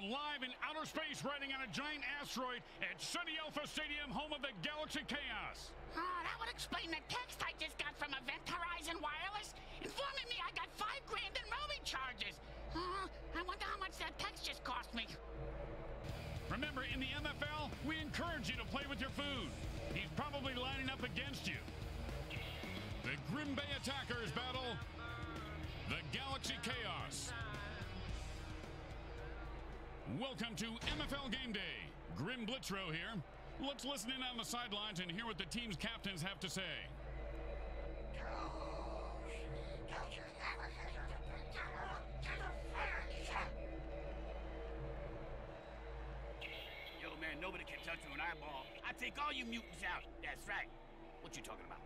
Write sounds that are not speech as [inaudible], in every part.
are live in outer space riding on a giant asteroid at Sunny Alpha Stadium, home of the Galaxy Chaos. Oh, that would explain the text I just got from Event Horizon Wireless informing me I got five grand in roaming charges. Uh, I wonder how much that text just cost me. Remember, in the MFL, we encourage you to play with your food. He's probably lining up against you. The Grim Bay Attackers battle the Galaxy Chaos. Welcome to MFL Game Day. Grim Blitzrow here. Let's listen in on the sidelines and hear what the team's captains have to say. Yo, man, nobody can touch me when I ball. I take all you mutants out. That's right. What you talking about?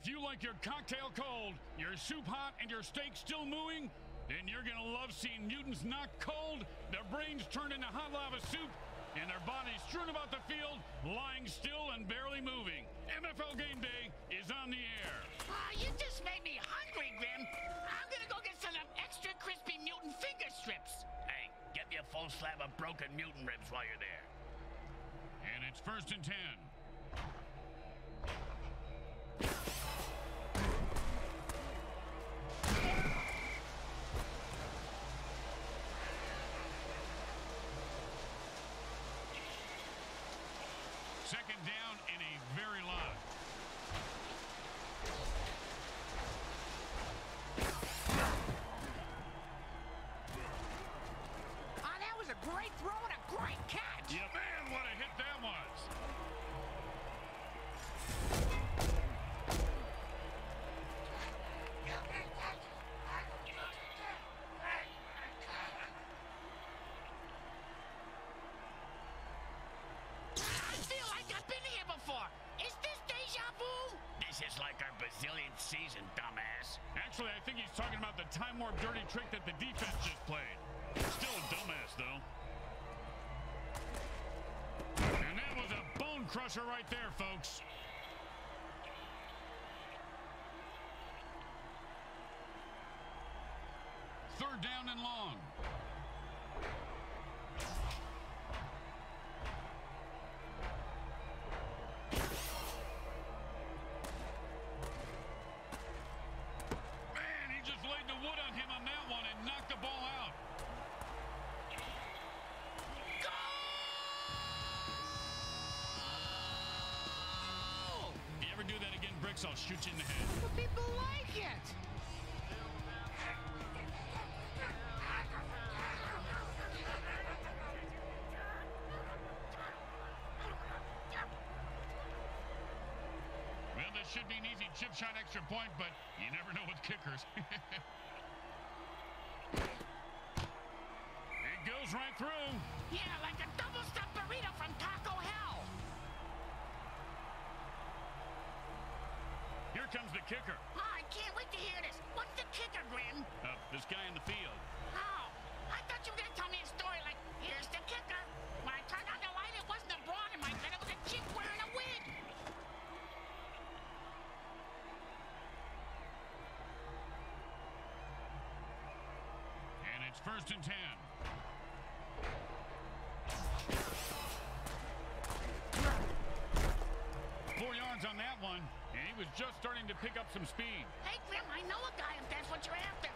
If you like your cocktail cold, your soup hot, and your steak still mooing, then you're gonna love seeing mutants knocked cold, their brains turned into hot lava soup, and their bodies strewn about the field, lying still and barely moving. MFL Game Day is on the air. Ah, you just made me hungry, Grim. I'm gonna go get some extra crispy mutant finger strips. Hey, get me a full slab of broken mutant ribs while you're there. And it's first and ten. Season, dumbass. Actually, I think he's talking about the time warp dirty trick that the defense just played. Still a dumbass, though. And that was a bone crusher right there, folks. That I'll shoot you in the head. The people like it. Well, this should be an easy chip shot extra point, but you never know with kickers. [laughs] Here comes the kicker. Oh, I can't wait to hear this. What's the kicker, Grim? Uh, this guy in the field. Oh, I thought you were gonna tell me a story like, here's the kicker. When I turned on the light, it wasn't a broad in my bed, it was a chick wearing a wig. And it's first and ten. Pick up some speed. Hey, Grim, I know a guy if that's what you're after.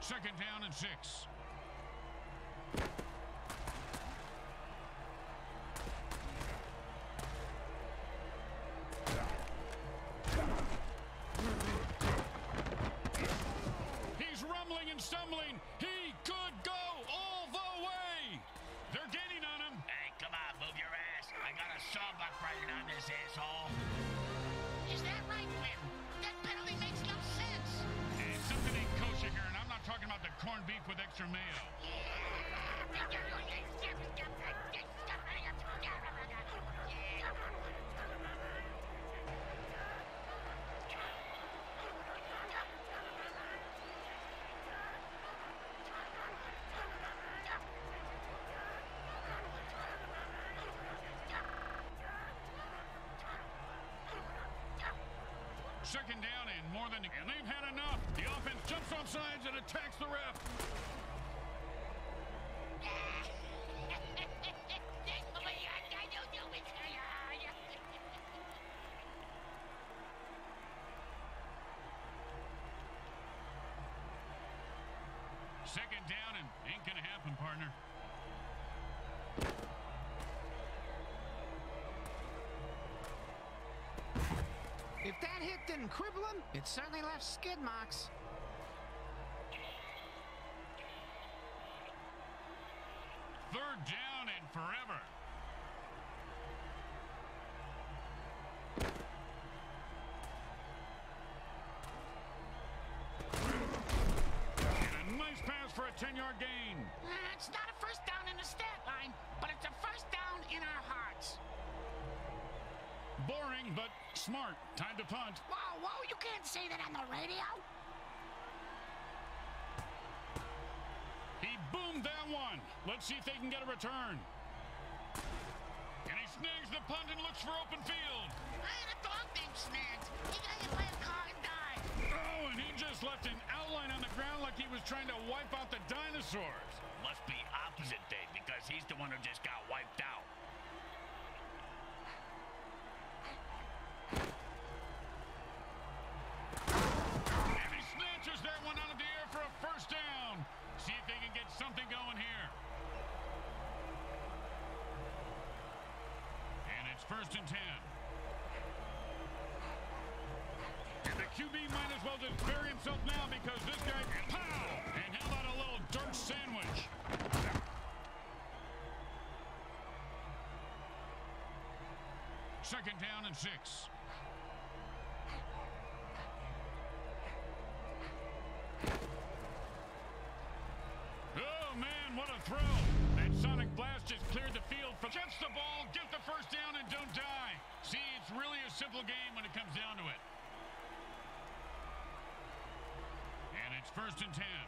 Second down and six. Is that right, Grim? That penalty makes no sense. Hey, something ain't kosher here, and I'm not talking about the corned beef with extra mayo. [laughs] second down and more than... And they've had enough. The offense jumps off sides and attacks the ref. [laughs] Second down and ain't gonna happen, partner. That hit didn't cripple him, it certainly left skid marks. Third down and forever. And a nice pass for a 10-yard gain. Uh, it's not a first down in the stat line, but it's a first down in our hearts. Boring, but smart. Time to punt. Whoa, whoa, you can't say that on the radio. He boomed that one. Let's see if they can get a return. And he snags the punt and looks for open field. I had a dog named Snags. He got hit by a car and died. Oh, and he just left an outline on the ground like he was trying to wipe out the dinosaurs. Must be opposite day because he's the one who just got wiped out. Something going here. And it's first and ten. And the QB might as well just bury himself now because this guy, pow! And how about a little dirt sandwich? Second down and six. Simple game when it comes down to it. And it's first and ten.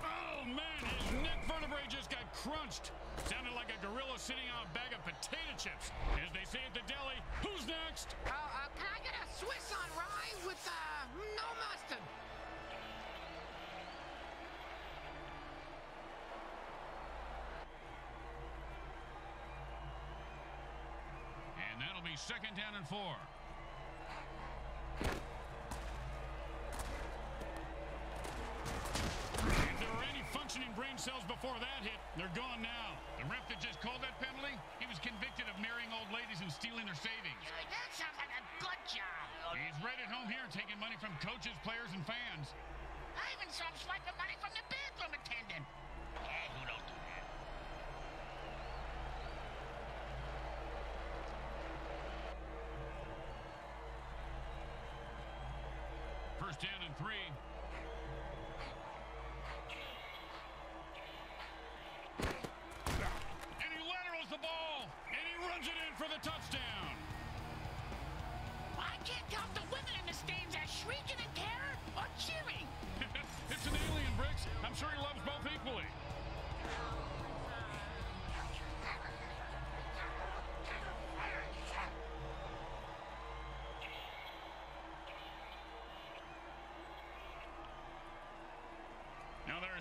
Oh, man, his neck vertebrae just got crunched. Sounded like a gorilla sitting on a bag of potato chips. As they say at the deli, who's next? Uh, uh, can I get a Swiss on rye with, uh, no mustard? And that'll be second down and four. If there were any functioning brain cells before that hit, they're gone now. The ref that just called that penalty, he was convicted of marrying old ladies and stealing their savings. Uh, that sounds like a good job. He's right at home here taking money from coaches, players, and fans. I even saw him swiping money from the bathroom attendant.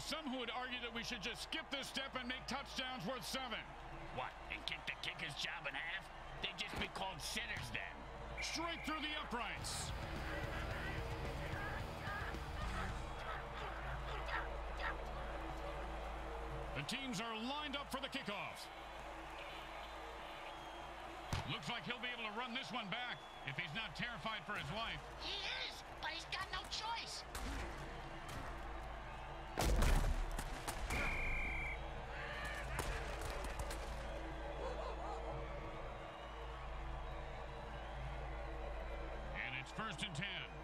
Some who would argue that we should just skip this step and make touchdowns worth seven. What, and kick the kicker's job in half? They'd just be called sinners then. Straight through the uprights. The teams are lined up for the kickoff. Looks like he'll be able to run this one back if he's not terrified for his life. He is, but he's got no choice. First and ten.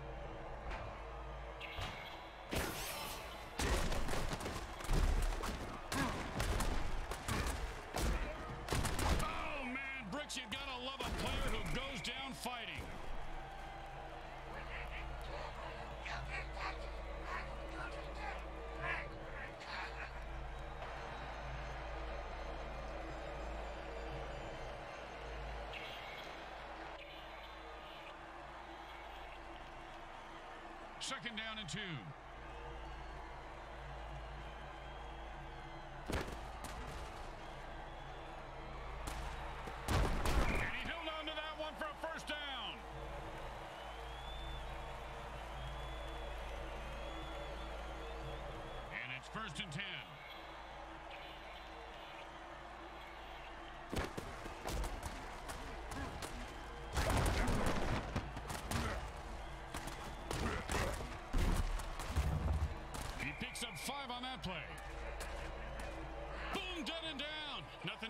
Second down and two.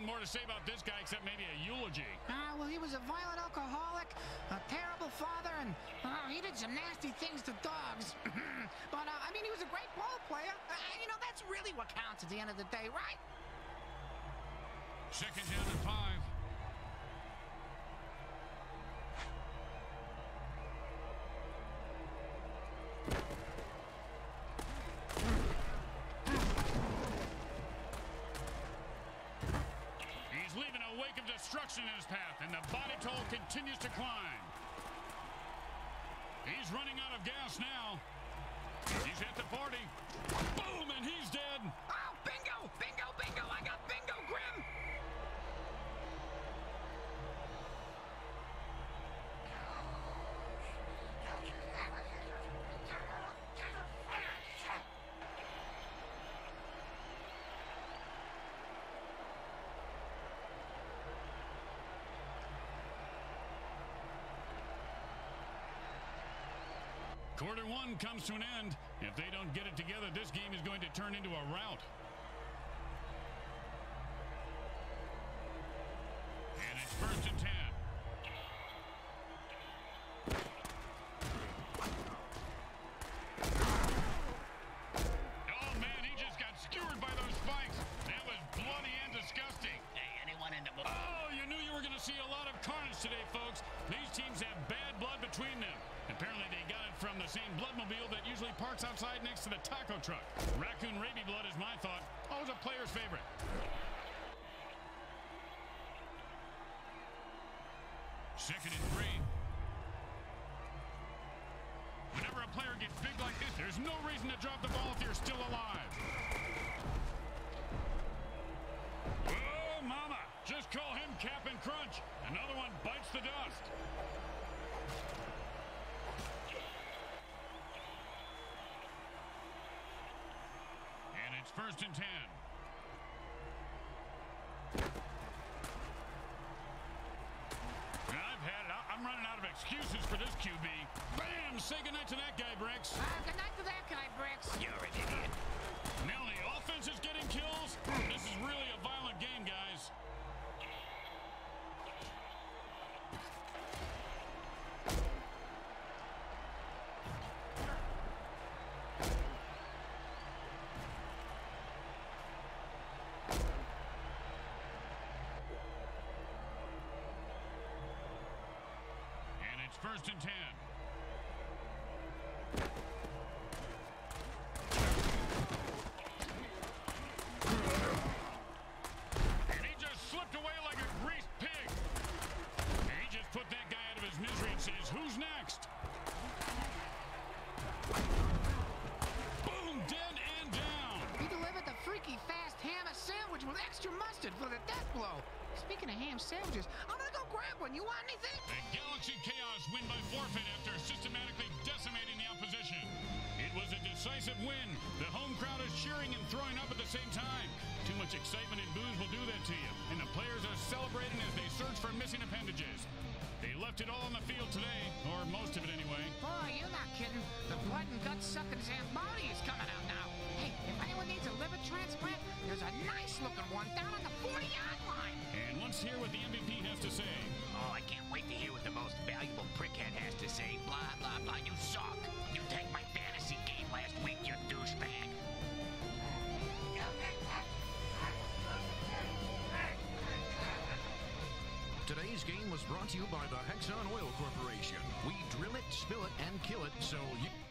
Nothing more to say about this guy except maybe a eulogy. Ah, well, he was a violent alcoholic, a terrible father, and uh, he did some nasty things to dogs. [clears throat] but, uh, I mean, he was a great ball player. Uh, you know, that's really what counts at the end of the day, right? Second down and five. Quarter one comes to an end. If they don't get it together, this game is going to turn into a rout. First and ten. First and ten. And he just slipped away like a greased pig. And he just put that guy out of his misery and says, who's next? Boom, dead and down. He delivered the freaky fast hammer sandwich with extra mustard for the death blow. Speaking of ham sandwiches, I'm gonna go grab one. You want anything? The Galaxy Chaos forfeit after systematically decimating the opposition. It was a decisive win. The home crowd is cheering and throwing up at the same time. Too much excitement and booze will do that to you. And the players are celebrating as they search for missing appendages. They left it all on the field today, or most of it anyway. Boy, you're not kidding. The blood and gut sucking Zamboni is coming out now. Hey, if anyone needs a liver transplant, there's a nice looking one down on the 40 yard line. And let's hear what the MVP has to say. To hear what the most valuable prickhead has to say. Blah, blah, blah. You suck. You tanked my fantasy game last week, you douchebag. Today's game was brought to you by the Hexon Oil Corporation. We drill it, spill it, and kill it so you.